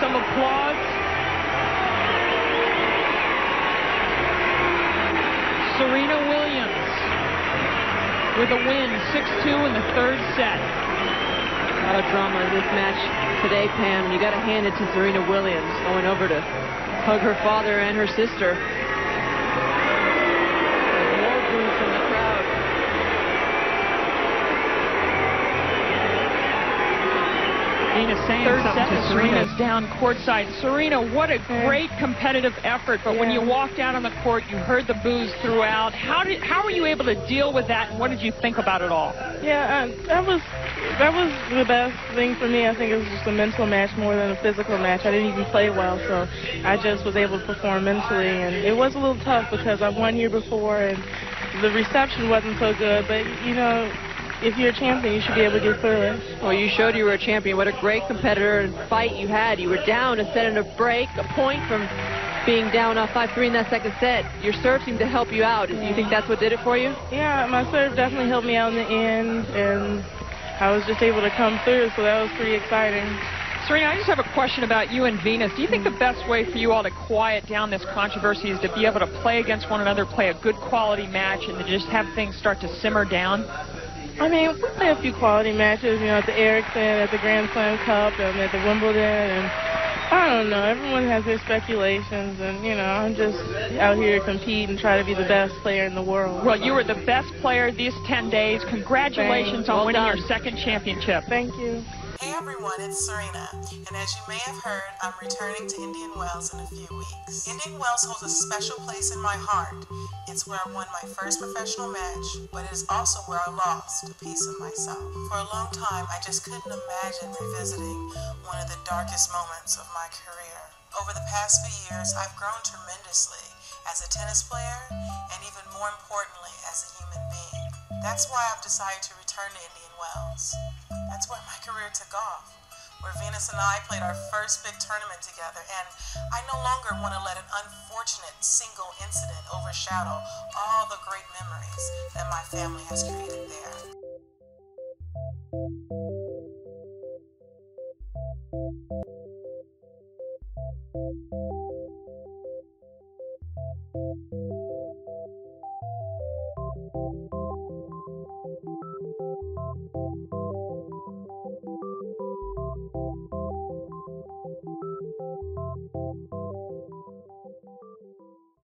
some applause. Serena Williams with a win, 6-2 in the third set. A lot of drama in this match today, Pam. You got to hand it to Serena Williams going over to hug her father and her sister. More boos from the crowd. Venus saying Third something set to is Serena's down courtside. Serena, what a great competitive effort. But when you walked out on the court, you heard the boos throughout. How did how were you able to deal with that? And what did you think about it all? Yeah, uh, that was that was the best thing for me. I think it was just a mental match more than a physical match. I didn't even play well, so I just was able to perform mentally, and it was a little tough because I've won here before, and the reception wasn't so good. But you know, if you're a champion, you should be able to get through it. Well, you showed you were a champion. What a great competitor and fight you had. You were down a set and a break, a point from being down off 5-3 in that second set. Your serve seemed to help you out. Do you think that's what did it for you? Yeah, my serve definitely helped me out in the end, and I was just able to come through, so that was pretty exciting. Serena, I just have a question about you and Venus. Do you think the best way for you all to quiet down this controversy is to be able to play against one another, play a good quality match, and to just have things start to simmer down? I mean, we play a few quality matches, you know, at the Ericsson, at the Grand Slam Cup, and at the Wimbledon, and I don't know. Everyone has their speculations, and you know, I'm just out here to compete and try to be the best player in the world. Well, you were the best player these 10 days. Congratulations Thanks. on Well winning done. your second championship. Thank you. Hey everyone, it's Serena, and as you may have heard, I'm returning to Indian Wells in a few weeks. Indian Wells holds a special place in my heart. It's where I won my first professional match, but it is also where I lost a piece of myself. For a long time, I just couldn't imagine revisiting one of the darkest moments of my career. Over the past few years, I've grown tremendously as a tennis player and even more importantly, as a human being. That's why I've decided to to Indian Wells. That's where my career took off, where Venus and I played our first big tournament together, and I no longer want to let an unfortunate single incident overshadow all the great memories that my family has created there.